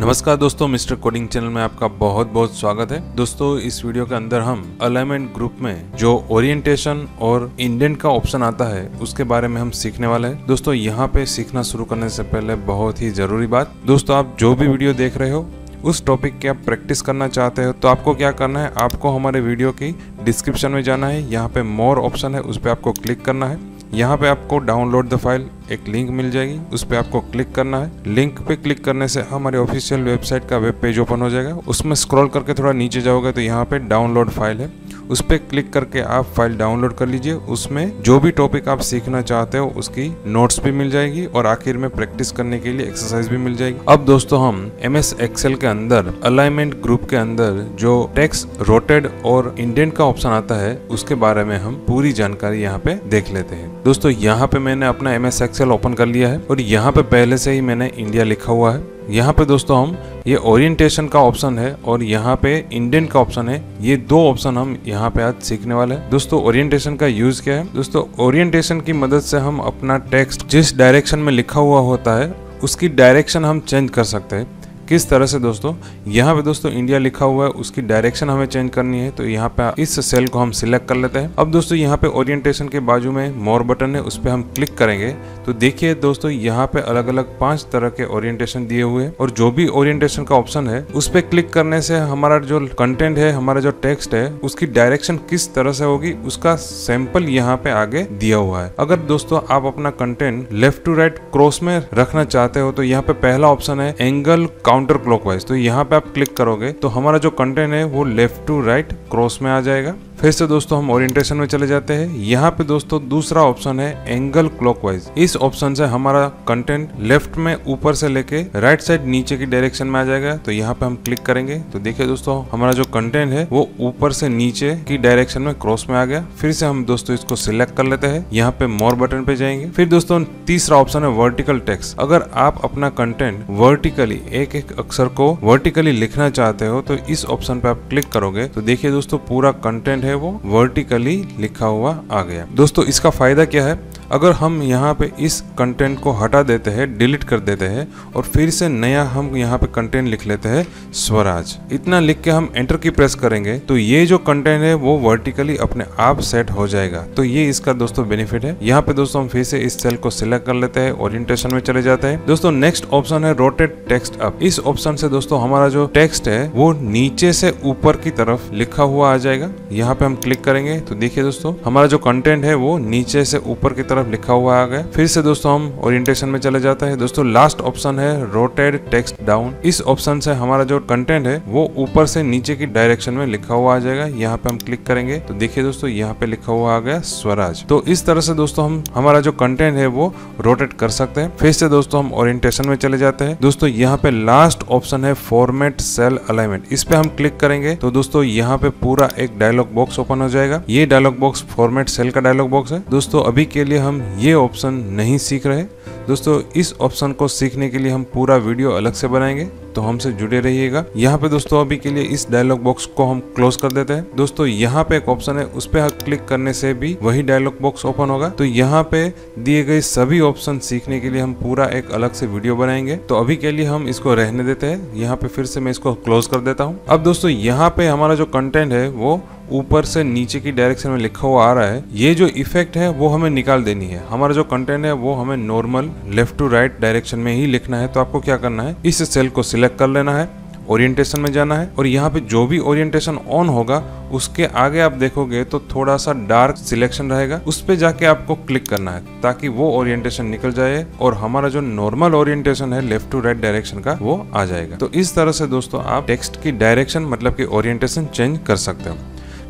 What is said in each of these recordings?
नमस्कार दोस्तों, mister coding channel में आपका बहुत बहुत स्वागत है। दोस्तों, इस वीडियो के अंदर हम अलाइनमेंट ग्रुप में जो ओरिएंटेशन और इंडेंट का ऑप्शन आता है, उसके बारे में हम सीखने वाले हैं। दोस्तों, यहाँ पे सीखना शुरू करने से पहले बहुत ही ज़रूरी बात, दोस्तों, आप जो भी वीडियो देख रहे हो, उस टॉपिक की आप प्रैक्टिस करना चाहते हो तो आपको क्या करना है, आपको हमारे वीडियो की डिस्क्रिप्शन में जाना है, यहाँ पे मोर ऑप्शन है, उस पर आपको क्लिक करना है। यहाँ पे आपको डाउनलोड द फ़ाइल एक लिंक मिल जाएगी, उस पर आपको क्लिक करना है। लिंक पे क्लिक करने से हमारे ऑफिशियल वेबसाइट का वेब पेज ओपन हो जाएगा। उसमें स्क्रॉल करके थोड़ा नीचे जाओगे तो यहाँ पे डाउनलोड फ़ाइल है। उस पर क्लिक करके आप फ़ाइल डाउनलोड कर लीजिए। उसमें जो भी टॉपिक आप सीखना चाहते हो, उसकी नोट्स भी मिल जाएगी और आखिर में प्रैक्टिस करने के लिए एक्सरसाइज भी मिल जाएगी। अब दोस्तों हम एम एस के अंदर अलाइनमेंट ग्रुप के अंदर जो टेक्स रोटेड और इंडेंट का ऑप्शन आता है, उसके बारे में हम पूरी जानकारी यहाँ पे देख लेते हैं। दोस्तों, यहाँ पे मैंने अपना एम एस ओपन कर लिया है और यहाँ पे पहले से ही मैंने इंडिया लिखा हुआ है। यहाँ पे दोस्तों हम, ये ओरिएंटेशन का ऑप्शन है और यहाँ पे इंडियन का ऑप्शन है। ये दो ऑप्शन हम यहाँ पे आज सीखने वाले हैं। दोस्तों ओरिएंटेशन का यूज़ क्या है? दोस्तों ओरिएंटेशन की मदद से हम अपना टेक्स्ट जिस डायरेक्शन में लिखा हुआ होता है, उसकी डायरेक्शन हम चेंज कर सकते हैं। किस तरह से दोस्तों, यहाँ पे दोस्तों इंडिया लिखा हुआ है, उसकी डायरेक्शन हमें चेंज करनी है तो यहाँ पे इस सेल को हम सिलेक्ट कर लेते हैं। अब दोस्तों, यहाँ पे ओरिएंटेशन के बाजू में मोर बटन है, उस पर हम क्लिक करेंगे। तो देखिए दोस्तों, यहाँ पे अलग अलग पाँच तरह के ओरिएंटेशन दिए हुए और जो भी ओरिएंटेशन का ऑप्शन है, उस पर क्लिक करने से हमारा जो कंटेंट है, हमारा जो टेक्स्ट है, उसकी डायरेक्शन किस तरह से होगी, उसका सैंपल यहाँ पे आगे दिया हुआ है। अगर दोस्तों आप अपना content left to right cross में रखना चाहते हो तो यहाँ पे पहला ऑप्शन है एंगल काउंटर क्लॉकवाइज तो यहाँ पे आप क्लिक करोगे तो हमारा जो कंटेंट है वो लेफ़्ट टू राइट क्रॉस में आ जाएगा। फिर से दोस्तों हम ओरिएंटेशन में चले जाते हैं। यहाँ पे दोस्तों दूसरा ऑप्शन है एंगल क्लॉकवाइज इस ऑप्शन से हमारा कंटेंट लेफ़्ट में ऊपर से लेके राइट साइड नीचे की डायरेक्शन में आ जाएगा। तो यहाँ पे हम क्लिक करेंगे। तो देखिए दोस्तों, हमारा जो कंटेंट है, वो ऊपर से नीचे की डायरेक्शन में क्रॉस में आ गया। फिर से हम दोस्तों इसको सिलेक्ट कर लेते हैं। यहाँ पे मोर बटन पे जाएँगे। फिर दोस्तों तीसरा ऑप्शन है वर्टिकल टेक्स्ट अगर आप अपना कंटेंट वर्टिकली एक एक अक्षर को वर्टिकली लिखना चाहते हो तो इस ऑप्शन पे आप क्लिक करोगे। तो देखिए दोस्तों, पूरा कंटेंट है वो वर्टिकली लिखा हुआ आ गया। दोस्तों, इसका फ़ायदा क्या है? अगर हम यहाँ पे इस कंटेंट को हटा देते हैं डिलीट कर देते हैं, और फिर से नया हम यहाँ पे कंटेंट लिख लेते हैं, स्वराज। इतना लिख के हम एंटर की प्रेस करेंगे तो ये जो कंटेंट है, वो वर्टिकली अपने आप सेट हो जाएगा। तो ये इसका, दोस्तों बेनिफिट है। यहाँ पे, दोस्तों, हम फिर से इस सेल को सिलेक्ट कर लेते हैं ओरिएंटेशन में चले जाते हैं। दोस्तों नेक्स्ट ऑप्शन है रोटेट टेक्स्ट अप इस ऑप्शन से, दोस्तों, हमारा जो टेक्स्ट है, वो नीचे से ऊपर की तरफ़ लिखा हुआ आ जाएगा। यहाँ पे हम क्लिक करेंगे तो देखिए दोस्तों, हमारा जो कंटेंट है वो नीचे से ऊपर की तरफ़ लिखा हुआ आ गया। फिर से दोस्तों हम ओरिएंटेशन में चले जाते हैं। दोस्तों लास्ट ऑप्शन है रोटेड टेक्स्ट डाउन इस ऑप्शन से हमारा जो कंटेंट है, वो ऊपर से नीचे की डायरेक्शन में लिखा हुआ आ जाएगा। यहाँ पे हम क्लिक करेंगे तो देखिए दोस्तों, यहाँ पे लिखा हुआ आ गया स्वराज। तो इस तरह से दोस्तों हम, हमारा जो कंटेंट है वो रोटेट कर सकते हैं। फिर से दोस्तों हम ओरिएंटेशन में चले जाते हैं। दोस्तों, यहाँ पे लास्ट ऑप्शन है फॉर्मेट सेल अलाइनमेंट इस पे हम क्लिक करेंगे तो दोस्तों, यहाँ पे पूरा एक डायलॉग बॉक्स ओपन हो जाएगा। ये डायलॉग बॉक्स फॉर्मेट सेल का डायलॉग बॉक्स है। दोस्तों, अभी के लिए हम ये ऑप्शन नहीं सीख रहे। दोस्तों, इस ऑप्शन को सीखने के लिए हम पूरा वीडियो अलग से बनाएँगे। तो हमसे जुड़े रहिएगा। यहाँ पे दोस्तों, अभी के लिए इस डायलॉग बॉक्स को हम क्लोज कर देते हैं। दोस्तों, यहाँ पे एक ऑप्शन है, उस पर हाँ क्लिक करने से भी वही डायलॉग बॉक्स ओपन होगा। तो यहाँ पे दिए गए सभी ऑप्शन सीखने के लिए हम पूरा एक अलग से वीडियो बनाएँगे। तो अभी के लिए हम इसको रहने देते हैं। यहाँ पे फिर से मैं इसको क्लोज कर देता हूँ। अब दोस्तों, यहाँ पे हमारा जो कंटेंट है, वो ऊपर से नीचे की डायरेक्शन में लिखा हुआ आ रहा है, ये जो इफ़ेक्ट है, वो हमें निकाल देनी है। हमारा जो कंटेंट है, वो हमें normal left to right direction में ही लिखना है। तो आपको क्या करना है? इस सेल को सिलेक्ट कर लेना है ओरिएंटेशन में जाना है और यहाँ पे जो भी ओरिएंटेशन ऑन होगा, उसके आगे आप देखोगे तो थोड़ा सा डार्क सिलेक्शन रहेगा। उस पे जाके आपको क्लिक करना है, ताकि वो ओरिएंटेशन निकल जाए और हमारा जो नॉर्मल ओरिएंटेशन है लेफ़्ट टू राइट डायरेक्शन का, वो आ जाएगा। तो इस तरह से दोस्तों, आप टेक्स्ट की डायरेक्शन मतलब की ओरिएंटेशन चेंज कर सकते हो।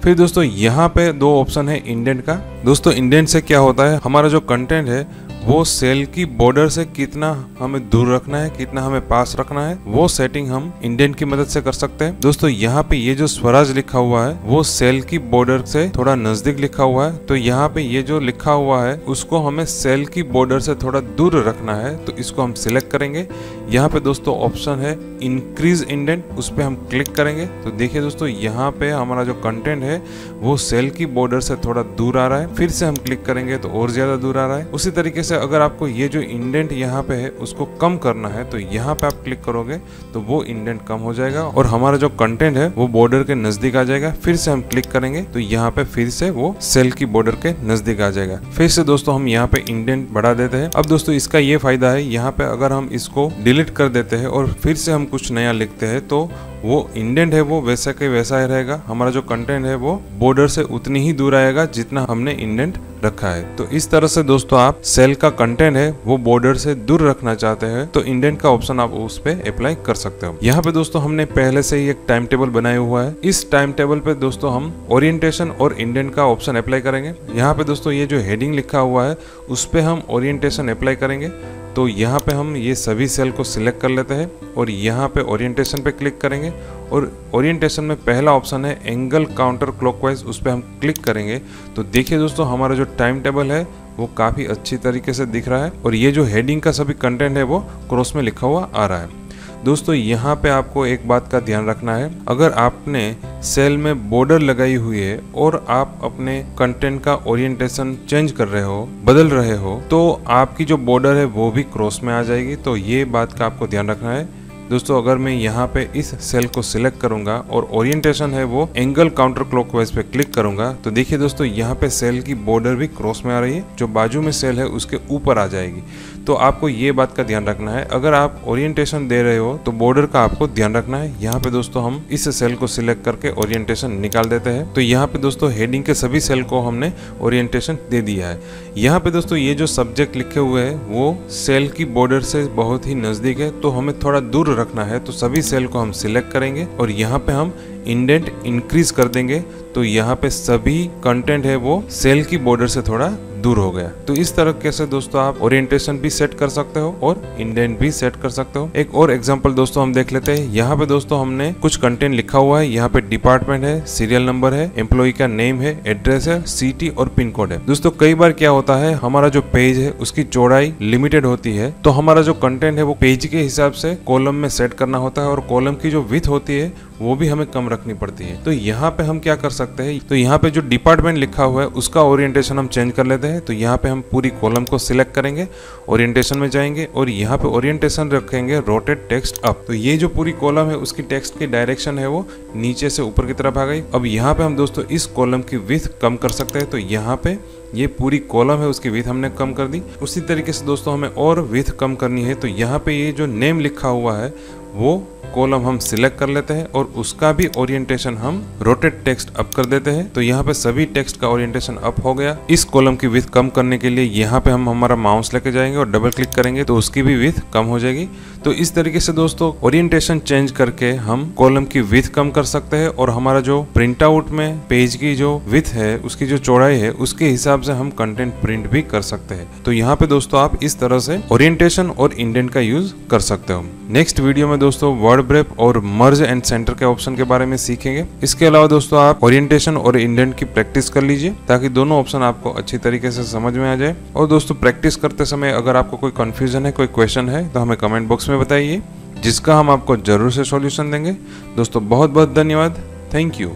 फिर दोस्तों यहाँ पे दो ऑप्शन है इंडेंट का। दोस्तों इंडेंट से क्या होता है? हमारा जो कंटेंट है वो सेल की बॉर्डर से कितना हमें दूर रखना है, कितना हमें पास रखना है, वो सेटिंग हम इंडेंट की मदद से कर सकते हैं। दोस्तों, यहाँ पे ये जो स्वराज लिखा हुआ है, वो सेल की बॉर्डर से थोड़ा नज़दीक लिखा हुआ है। तो यहाँ पे ये जो लिखा हुआ है, उसको हमें सेल की बॉर्डर से थोड़ा दूर रखना है तो इसको हम सिलेक्ट करेंगे। यहाँ पे दोस्तों ऑप्शन है इंक्रीज इंडेंट उस पर हम क्लिक करेंगे। तो देखिए दोस्तों, यहाँ पे हमारा जो कंटेंट है, वो सेल की बॉर्डर से थोड़ा दूर आ रहा है। फिर से हम क्लिक करेंगे तो और ज़्यादा दूर आ रहा है। उसी तरीके से से अगर आपको ये जो इंडेंट यहाँ पे है, उसको कम करना है तो यहाँ पे आप क्लिक करोगे तो वो इंडेंट कम हो जाएगा और हमारा जो कंटेंट है, वो बॉर्डर के नज़दीक आ जाएगा। फिर से हम क्लिक करेंगे तो यहाँ पे फिर से वो सेल की बॉर्डर के नज़दीक आ जाएगा। फिर से दोस्तों हम यहाँ पे इंडेंट बढ़ा देते हैं। अब दोस्तों इसका ये फ़ायदा है, यहाँ पे अगर हम इसको डिलीट कर देते हैं और फिर से हम कुछ नया लिखते हैं तो वो इंडेंट है, वो वैसा के वैसा ही रहेगा। हमारा जो कंटेंट है, वो बॉर्डर से उतनी ही दूर आएगा जितना हमने इंडेंट रखा है। तो इस तरह से दोस्तों आप सेल का कंटेंट है, वो बॉर्डर से दूर रखना चाहते हैं तो इंडेंट का ऑप्शन आप उस पर अप्लाई कर सकते हो। यहाँ पे दोस्तों हमने पहले से ही एक टाइम टेबल बनाया हुआ है। इस टाइम टेबल पे दोस्तों हम ओरिएंटेशन और इंडेंट का ऑप्शन अप्लाई करेंगे। यहाँ पे दोस्तों ये जो हेडिंग लिखा हुआ है, उस पर हम ओरिएंटेशन अप्लाई करेंगे। तो यहाँ पे हम ये सभी सेल को सिलेक्ट कर लेते हैं और यहाँ पे ओरिएंटेशन पे क्लिक करेंगे और ओरिएंटेशन में पहला ऑप्शन है एंगल काउंटर क्लॉकवाइज उस पर हम क्लिक करेंगे। तो देखिए दोस्तों, हमारा जो टाइम टेबल है, वो काफ़ी अच्छी तरीके से दिख रहा है और ये जो हेडिंग का सभी कंटेंट है, वो क्रॉस में लिखा हुआ आ रहा है। दोस्तों, यहाँ पे आपको एक बात का ध्यान रखना है। अगर आपने सेल में बॉर्डर लगाई हुई है और आप अपने कंटेंट का ओरिएंटेशन चेंज कर रहे हो, बदल रहे हो तो आपकी जो बॉर्डर है वो भी क्रॉस में आ जाएगी। तो ये बात का आपको ध्यान रखना है। दोस्तों, अगर मैं यहाँ पे इस सेल को सिलेक्ट करूँगा और ओरिएंटेशन है वो एंगल काउंटर क्लॉकवाइज पे क्लिक करूँगा तो देखिए दोस्तों, यहाँ पे सेल की बॉर्डर भी क्रॉस में आ रही है। जो बाजू में सेल है, उसके ऊपर आ जाएगी। तो आपको ये बात का ध्यान रखना है। अगर आप ओरिएंटेशन दे रहे हो तो बॉर्डर का आपको ध्यान रखना है। यहाँ पे दोस्तों हम इस सेल को सिलेक्ट करके ओरिएंटेशन निकाल देते हैं। तो यहाँ पे दोस्तों हेडिंग के सभी सेल को हमने ओरिएंटेशन दे दिया है। यहाँ पे दोस्तों ये जो सब्जेक्ट लिखे हुए हैं, वो सेल की बॉर्डर से बहुत ही नज़दीक है। तो हमें थोड़ा दूर रखना है तो सभी सेल को हम सिलेक्ट करेंगे और यहाँ पे हम इंडेंट इंक्रीज कर देंगे। तो यहाँ पे सभी कंटेंट है वो सेल की बॉर्डर से थोड़ा दूर हो गया। तो इस तरह से दोस्तों आप ओरिएंटेशन भी सेट कर सकते हो और इंडेंट भी सेट कर सकते हो? एक और एग्जांपल दोस्तों हम देख लेते हैं। यहाँ पे दोस्तों हमने कुछ कंटेंट लिखा हुआ है। यहाँ पे डिपार्टमेंट है सीरियल नंबर है एम्प्लॉय का नेम है एड्रेस है सिटी और पिन कोड है। दोस्तों कई बार क्या होता है, हमारा जो पेज है, उसकी चौड़ाई लिमिटेड होती है। तो हमारा जो कंटेंट है, वो पेज के हिसाब से कॉलम में सेट करना होता है और कॉलम की जो विथ होती है वो भी हमें कम रखनी पड़ती है। तो यहाँ पे हम क्या कर सकते हैं? तो यहाँ पे जो डिपार्टमेंट लिखा हुआ है, उसका ओरिएंटेशन हम चेंज कर लेते हैं। तो यहाँ पे हम पूरी कॉलम को सिलेक्ट करेंगे ओरिएंटेशन में जाएँगे और यहाँ पे ओरिएंटेशन रखेंगे रोटेट टेक्स्ट अप तो ये जो पूरी कॉलम है, उसकी टेक्स्ट की डायरेक्शन है वो नीचे से ऊपर की तरफ़ आ गई। अब यहाँ पे हम दोस्तों इस कॉलम की विथ कम कर सकते हैं। तो यहाँ पे ये पूरी कॉलम है, उसकी विथ हमने कम कर दी। उसी तरीके से दोस्तों हमें और विथ कम करनी है। तो यहाँ पे ये जो नेम लिखा हुआ है, वो कॉलम हम सिलेक्ट कर लेते हैं और उसका भी ओरिएंटेशन हम रोटेट टेक्स्ट अप कर देते हैं। तो यहाँ पे सभी टेक्स्ट का ओरिएंटेशन अप हो गया। इस कॉलम की विथ कम करने के लिए यहाँ पे हम हमारा माउस लेके जाएँगे और डबल क्लिक करेंगे तो उसकी भी विथ कम हो जाएगी। तो इस तरीके से दोस्तों ओरिएंटेशन चेंज करके हम कॉलम की विथ कम कर सकते हैं और हमारा जो प्रिंट आउट में पेज की जो विथ है, उसकी जो चौड़ाई है, उसके हिसाब से हम कंटेंट प्रिंट भी कर सकते हैं। तो यहाँ पे दोस्तों आप इस तरह से ओरिएंटेशन और इंडेंट का यूज़ कर सकते हो। नेक्स्ट वीडियो में दोस्तों वर्ड ब्रेप और मर्ज एंड सेंटर के ऑप्शन के बारे में सीखेंगे। इसके अलावा दोस्तों आप ओरिएंटेशन और इंडेंट की प्रैक्टिस कर लीजिए, ताकि दोनों ऑप्शन आपको अच्छी तरीके से समझ में आ जाए। और दोस्तों प्रैक्टिस करते समय अगर आपको कोई कन्फ्यूज़न है, कोई क्वेश्चन है तो हमें कमेंट बॉक्स में बताइए, जिसका हम आपको ज़रूर से सोल्यूशन देंगे। दोस्तों बहुत बहुत धन्यवाद। Thank you